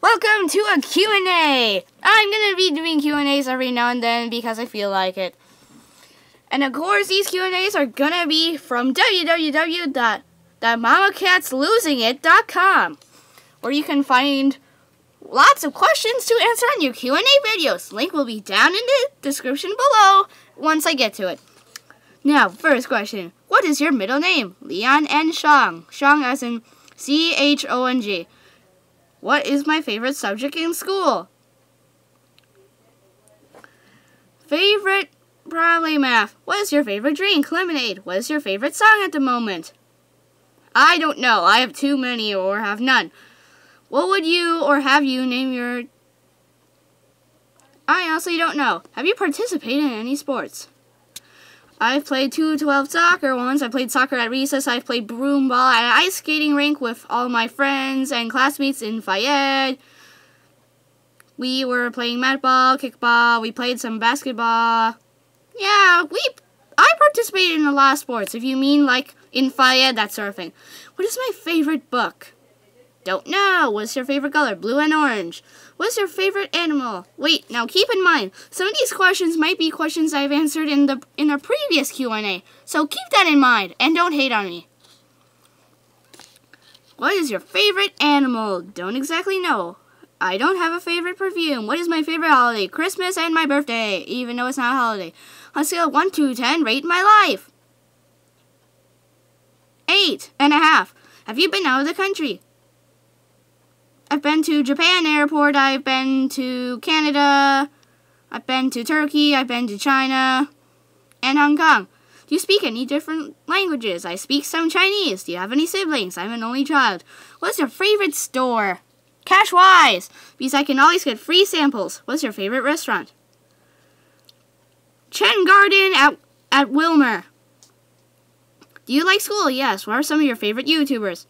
Welcome to a Q&A. I'm going to be doing Q&As every now and then because I feel like it. And of course, these Q&As are going to be from www.mamacatslosingit.com where you can find lots of questions to answer on your Q&A videos. Link will be down in the description below once I get to it. Now, first question. What is your middle name? Leon N. Shong. Shong as in C-H-O-N-G. What is my favorite subject in school? Favorite? Probably math. What is your favorite drink? Lemonade. What is your favorite song at the moment? I don't know. I have too many or have none. What would you or have you name your... I honestly don't know. Have you participated in any sports? I've played 212 soccer once. I played soccer at recess. I've played broom ball at an ice skating rink with all my friends and classmates in Fayette. We were playing mat ball, kickball. We played some basketball. Yeah, we. I participated in a lot of sports. If you mean like in Fayette, that sort of thing. What is my favorite book? Don't know. What's your favorite color? Blue and orange. What's your favorite animal? Wait, now keep in mind, some of these questions might be questions I've answered in the in a previous Q&A. So keep that in mind and don't hate on me. What is your favorite animal? Don't exactly know. I don't have a favorite perfume. What is my favorite holiday? Christmas and my birthday, even though it's not a holiday. On a scale of 1 to 10, rate my life. Eight and a half. Have you been out of the country? I've been to Japan airport, I've been to Canada, I've been to Turkey, I've been to China, and Hong Kong. Do you speak any different languages? I speak some Chinese. Do you have any siblings? I'm an only child. What's your favorite store? Cash-wise, because I can always get free samples. What's your favorite restaurant? Chen Garden at, at Willmar. Do you like school? Yes. What are some of your favorite YouTubers?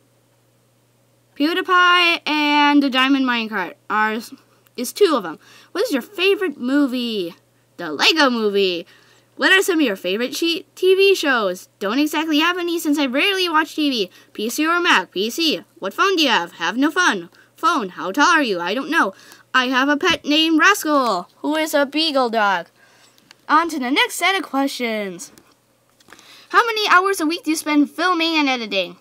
PewDiePie and the Diamond Minecart are is two of them. What is your favorite movie? The Lego Movie. What are some of your favorite TV shows? Don't exactly have any since I rarely watch TV. PC or Mac? PC. What phone do you have? Have no fun. Phone. How tall are you? I don't know. I have a pet named Rascal, who is a beagle dog. On to the next set of questions. How many hours a week do you spend filming and editing?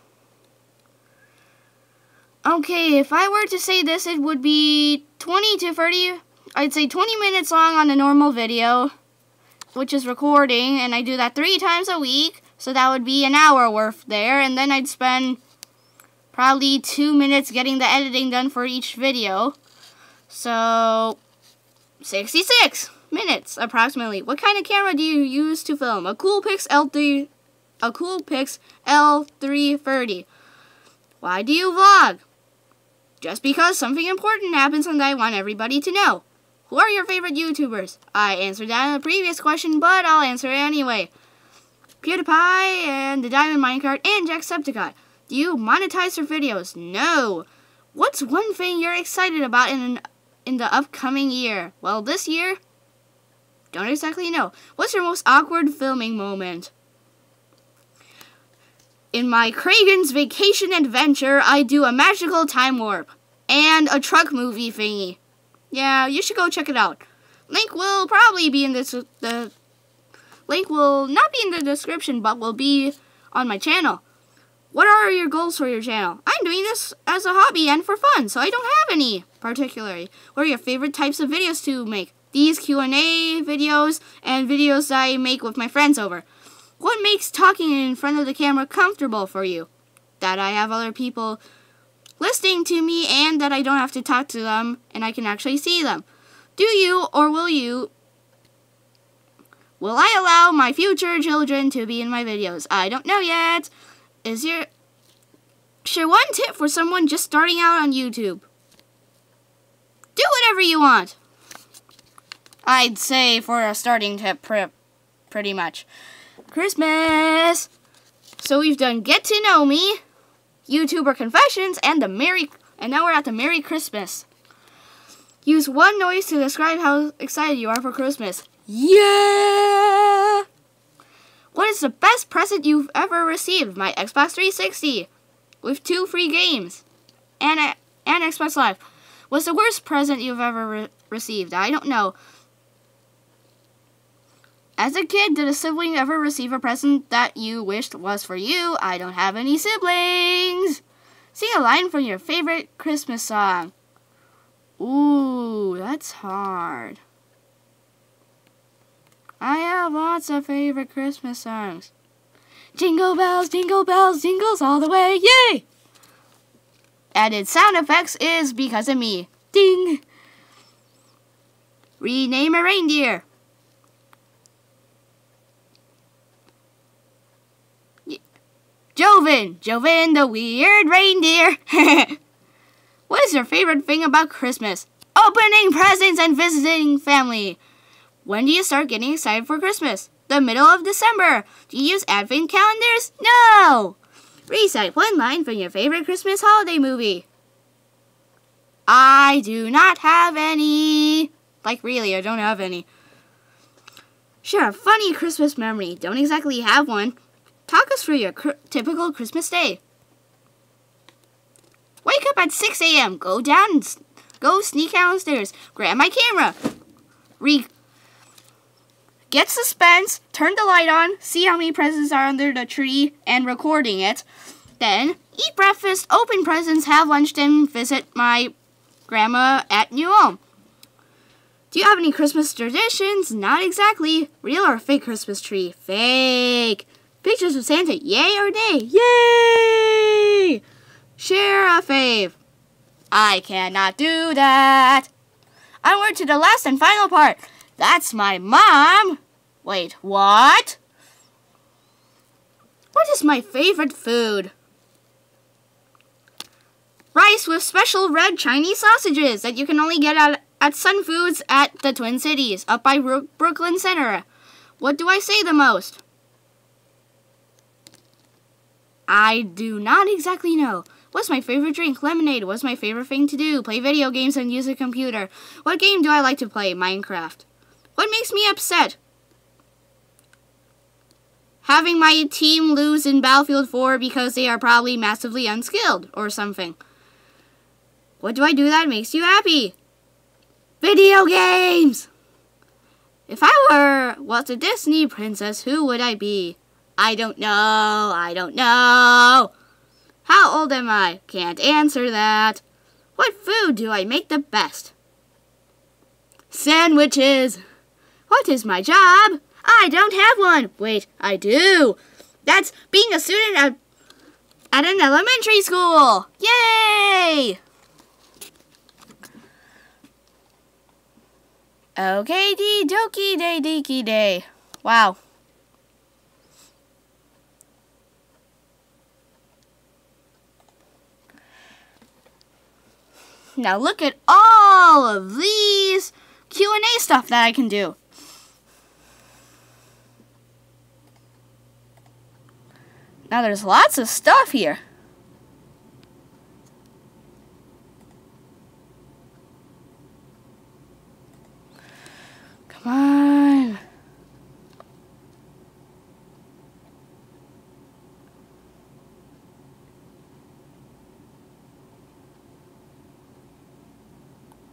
Okay, if I were to say this, it would be 20 to 30, I'd say 20 minutes long on a normal video, which is recording, and I do that three times a week, so that would be an hour worth there, and then I'd spend probably two minutes getting the editing done for each video. So, 66 minutes, approximately. What kind of camera do you use to film? A Coolpix L3, a Coolpix L330. Why do you vlog? Just because something important happens and I want everybody to know. Who are your favorite YouTubers? I answered that in the previous question, but I'll answer it anyway. PewDiePie and the Diamond Minecart and Jacksepticeye. Do you monetize your videos? No. What's one thing you're excited about in in the upcoming year? Well, this year, don't exactly know. What's your most awkward filming moment? In my Kragen's Vacation Adventure, I do a magical time warp and a truck movie thingy. Yeah, you should go check it out. Link will probably be in this the link will not be in the description but will be on my channel. What are your goals for your channel? I'm doing this as a hobby and for fun, so I don't have any particularly. What are your favorite types of videos to make? These Q&A videos and videos I make with my friends over. What makes talking in front of the camera comfortable for you? That I have other people listening to me and that I don't have to talk to them and I can actually see them. Do you or will you Will I allow my future children to be in my videos? I don't know yet. Is your Share one tip for someone just starting out on YouTube. Do whatever you want. I'd say for a starting tip, pretty much. Christmas! So we've done Get to Know Me, YouTuber Confessions, and the Merry and now we're at the Merry Christmas. Use one noise to describe how excited you are for Christmas. Yeah! What is the best present you've ever received? My Xbox 360 with two free games and and Xbox Live. What's the worst present you've ever re received? I don't know. As a kid, did a sibling ever receive a present that you wished was for you? I don't have any siblings. Sing a line from your favorite Christmas song. Ooh, that's hard. I have lots of favorite Christmas songs. Jingle bells, jingle bells, jingles all the way, yay! Added sound effects is because of me. Ding! Rename a reindeer. Joven! Joven the weird reindeer! what is your favorite thing about Christmas? Opening presents and visiting family. When do you start getting excited for Christmas? The middle of December. Do you use advent calendars? No! Recite one line from your favorite Christmas holiday movie. I do not have any. Like, really, I don't have any. Share a funny Christmas memory. Don't exactly have one. Talk us through your typical Christmas day. Wake up at 6 a.m. Go down, go sneak downstairs. Grab my camera. Re get suspense. Turn the light on. See how many presents are under the tree and recording it. Then eat breakfast, open presents, have lunch, then visit my grandma at new home. Do you have any Christmas traditions? Not exactly. Real or fake Christmas tree? Fake. Pictures of Santa, yay or nay? Yay! Share a fave. I cannot do that. Onward to the last and final part. That's my mom. Wait, what? What is my favorite food? Rice with special red Chinese sausages that you can only get at, at Sun Foods at the Twin Cities, up by Brooklyn Center. What do I say the most? I do not exactly know. What's my favorite drink? Lemonade. What's my favorite thing to do? Play video games and use a computer. What game do I like to play? Minecraft. What makes me upset? Having my team lose in Battlefield 4 because they are probably massively unskilled or something. What do I do that makes you happy? Video games! If I were Walt a Disney princess, who would I be? I don't know. I don't know. How old am I? Can't answer that. What food do I make the best? Sandwiches. What is my job? I don't have one. Wait, I do. That's being a student at, at an elementary school. Yay! Okay, dee dokie day deaky day. Wow. Now look at all of these Q&A stuff that I can do. Now there's lots of stuff here. Come on.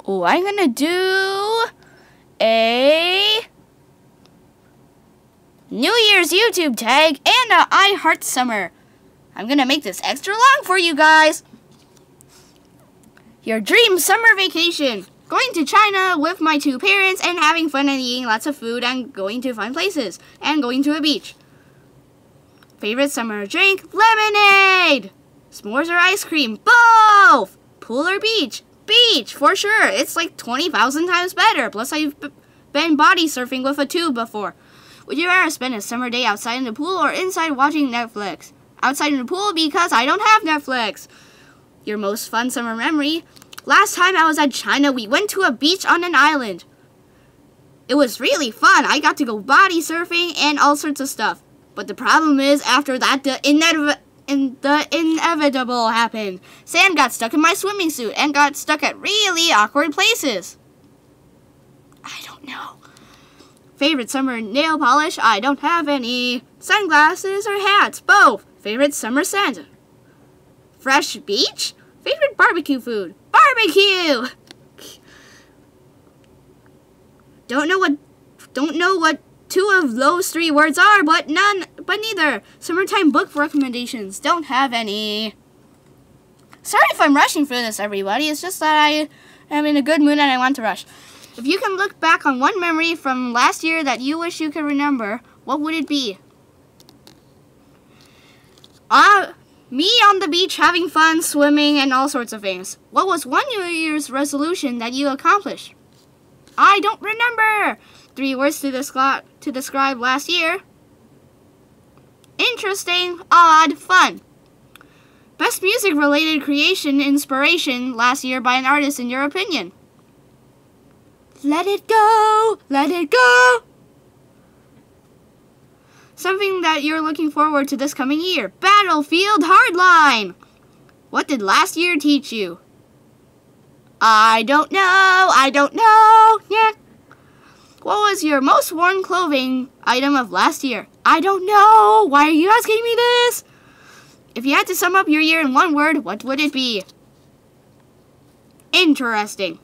Oh, I'm gonna do a New Year's YouTube tag and a I Heart Summer. I'm gonna make this extra long for you guys. Your dream summer vacation. Going to China with my two parents and having fun and eating lots of food and going to fun places and going to a beach. Favorite summer drink? Lemonade! S'mores or ice cream? Both! Pool or beach? Beach, for sure. It's like 20,000 times better. Plus, I've been body surfing with a tube before. Would you rather spend a summer day outside in the pool or inside watching Netflix? Outside in the pool because I don't have Netflix. Your most fun summer memory? Last time I was at China, we went to a beach on an island. It was really fun. I got to go body surfing and all sorts of stuff. But the problem is, after that, the inevitable and the inevitable happened. Sam got stuck in my swimming suit and got stuck at really awkward places. I don't know. Favorite summer nail polish? I don't have any. Sunglasses or hats? Both. Favorite summer scent? Fresh beach? Favorite barbecue food? Barbecue! Don't know what don't know what two of those three words are, but none but neither. Summertime book recommendations. Don't have any. Sorry if I'm rushing through this, everybody. It's just that I am in a good mood and I want to rush. If you can look back on one memory from last year that you wish you could remember, what would it be? Uh, me on the beach having fun, swimming, and all sorts of things. What was one New Year's resolution that you accomplished? I don't remember. Three words to to describe last year. Interesting, odd, fun. Best music related creation inspiration last year by an artist in your opinion. Let it go, let it go. Something that you're looking forward to this coming year. Battlefield Hardline. What did last year teach you? I don't know, I don't know. Yeah. What was your most worn clothing item of last year? I don't know. Why are you asking me this? If you had to sum up your year in one word, what would it be? Interesting.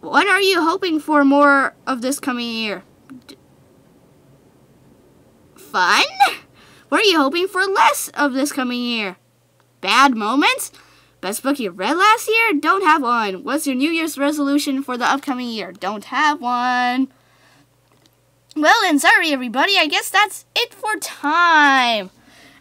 What are you hoping for more of this coming year? D fun? What are you hoping for less of this coming year? Bad moments? Best book you read last year? Don't have one. What's your New Year's resolution for the upcoming year? Don't have one. Well, then, sorry everybody, I guess that's it for time.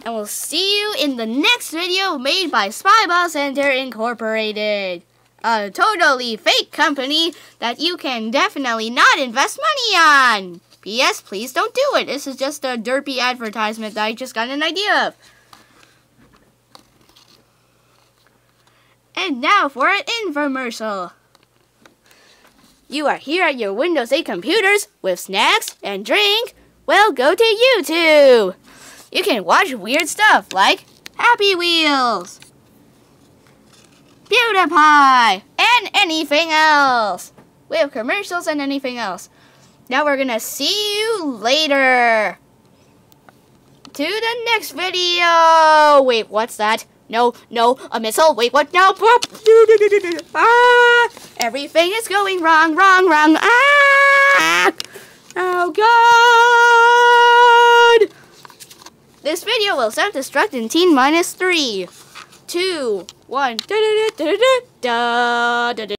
And we'll see you in the next video made by Spyball Center Incorporated a totally fake company that you can definitely not invest money on. P.S. Please don't do it. This is just a derpy advertisement that I just got an idea of. And now for an infomercial. You are here at your Windows 8 computers with snacks and drink? Well, go to YouTube. You can watch weird stuff like Happy Wheels. PewDiePie, and anything else. We have commercials and anything else. Now we're gonna see you later. To the next video. Wait, what's that? No, no, a missile. Wait, what? No. Ah, everything is going wrong, wrong, wrong. Ah! Oh, God. This video will self-destruct in T minus 3, 2, one. Da da da da da da da.